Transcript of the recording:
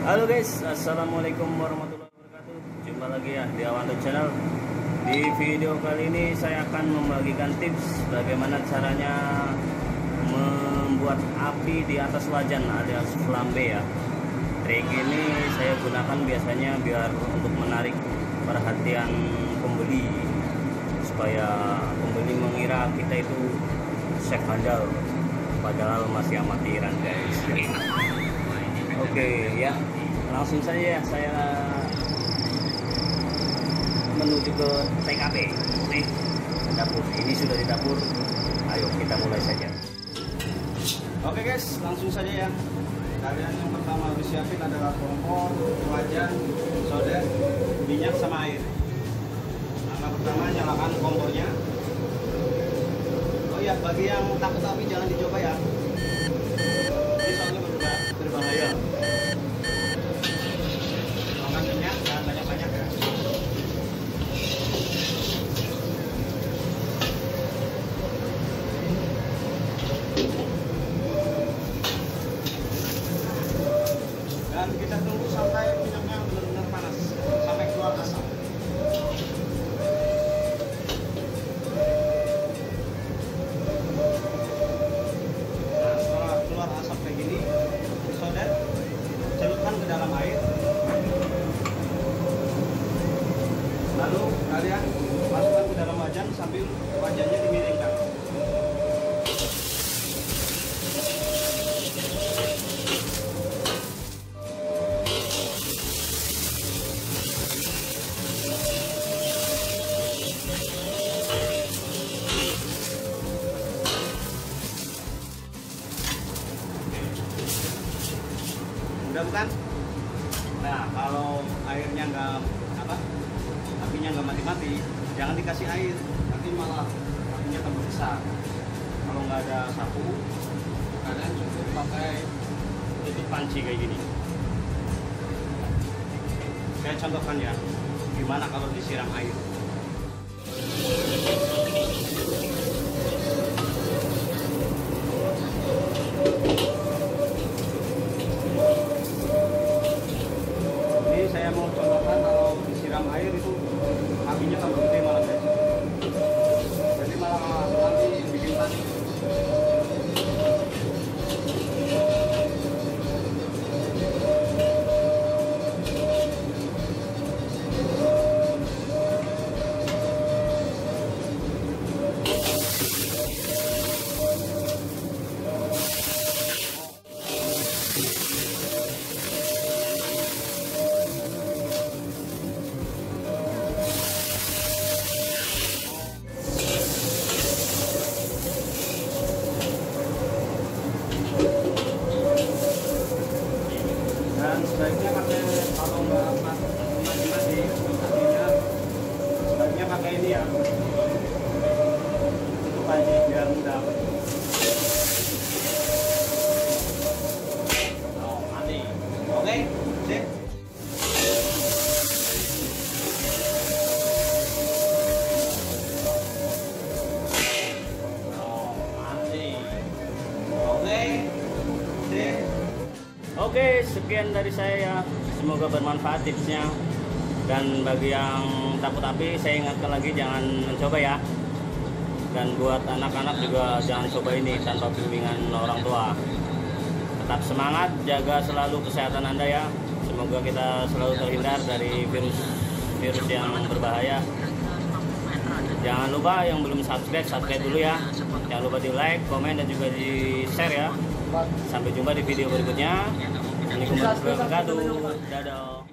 Halo guys, assalamualaikum warahmatullahi wabarakatuh. Jumpa lagi ya di Awanto Channel. Di video kali ini saya akan membagikan tips bagaimana caranya membuat api di atas wajan alias flambe ya. Trik ini saya gunakan biasanya biar untuk menarik perhatian pembeli supaya pembeli mengira kita itu chef handal padahal masih amatiran guys. Oke ya, langsung saja ya saya menuju ke TKP. Nih, dapur. Ini sudah di dapur. Ayo kita mulai saja. Oke guys, langsung saja ya. Kalian yang pertama harus siapin adalah kompor, wajan, soda, minyak sama air. Langkah pertama nyalakan kompornya. Oh iya, bagi yang takut api jangan dicoba ya. Kalian masukkan ke dalam wajan sambil wajannya dimiringkan. Udah bukan? Nah kalau airnya nggak mati-mati jangan dikasih air nanti malah apinya tambah besar. Kalau nggak ada sapu kalian cukup pakai titik panci kayak gini. Saya contohkan ya gimana kalau disiram air sebaiknya pakai kalau nggak mati mati artinya sebaiknya pakai ini ya. Untuk aja biar mudah Oke, sekian dari saya ya. Semoga bermanfaat tipsnya. Dan bagi yang takut api, saya ingatkan lagi jangan mencoba ya. Dan buat anak-anak juga jangan coba ini tanpa bimbingan orang tua. Tetap semangat, jaga selalu kesehatan Anda ya. Semoga kita selalu terhindar dari virus virus yang berbahaya. Jangan lupa yang belum subscribe, subscribe dulu ya. Jangan lupa di like, komen, dan juga di share ya. Sampai jumpa di video berikutnya. Assalamualaikum warahmatullahi wabarakatuh. Dadah.